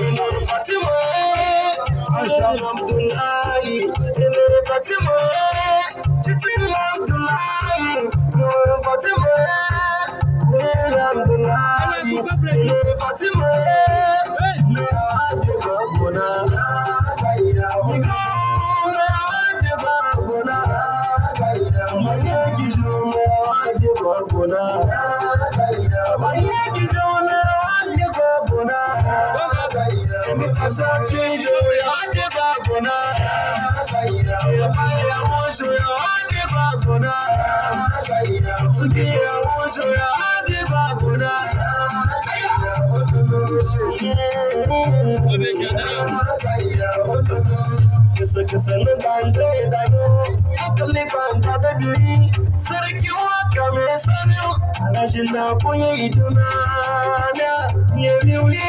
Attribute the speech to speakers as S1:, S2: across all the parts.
S1: Enere Fatima, Asham Abdullahi. Enere Fatima, Titin Abdullahi. Enere Fatima, Enere Abdullahi. Enere Fatima, Enere Abdullahi. Guna, Satin jure hadi babuna Ya baya wuzura hadi babuna Fukiya wuzura hadi babuna Kisa kisa na bande dago Akali banda da biri Sarki waka me sanyo Anajina kuye iduna Na Nye liuye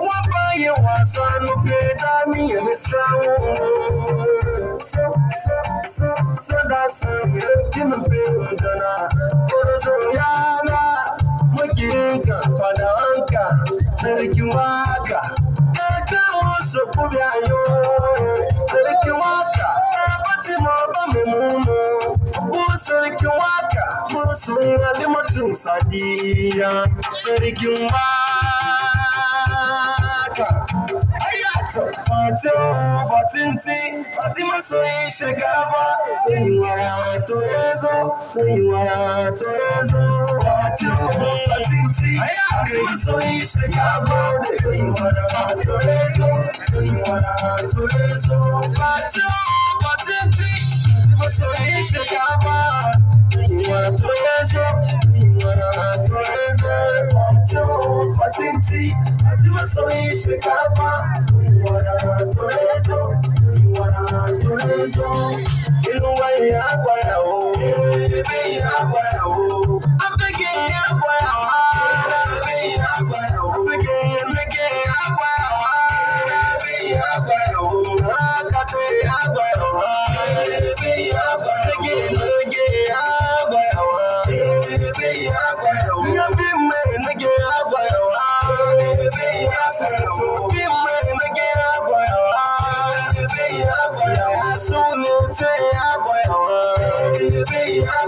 S1: Wapa ya wasa nufe dami ya misawo. So so so so da so rikin be dana. Korozo yana makirinka fadawanka sarkin waka. Ka wasu kubi ayo sarkin waka fatima ba mai mumu ko sarkin waka ko sun rali mutum sadiya sarkin waka. tun fatinti fatima soyi shekafa toyiwara toyezo toyiwara toyezo fatinti fatinti fatima soyi shekafa toyiwara toyezo toyiwara toyezo fatima fatinti fatima soyi shekafa toyiwara toyezo toyiwara toyezo fatima fatinti fatima soyi shekafa. I'm thinking, yeah, boy,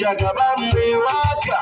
S1: Yeah. gaban mai waka